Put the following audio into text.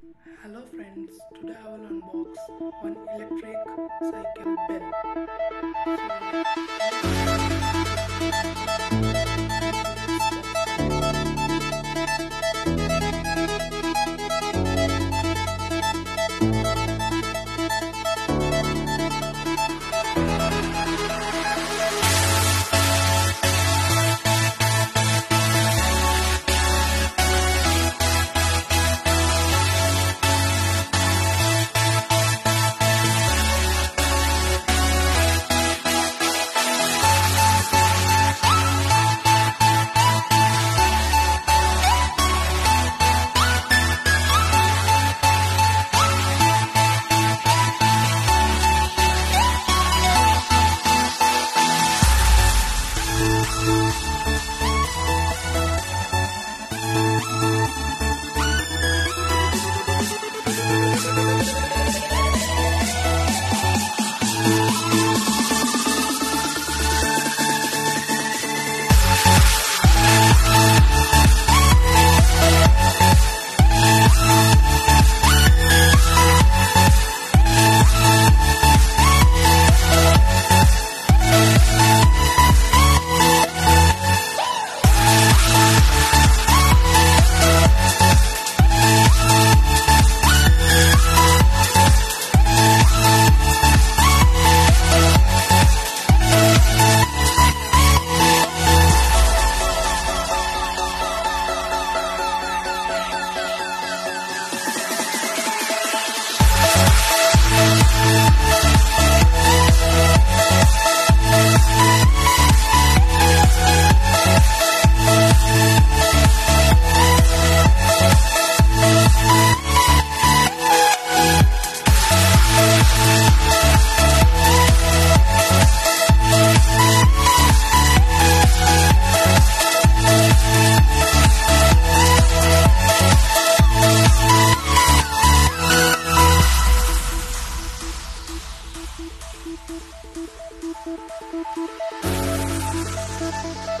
Hello friends, today I will unbox one electric cycle bell.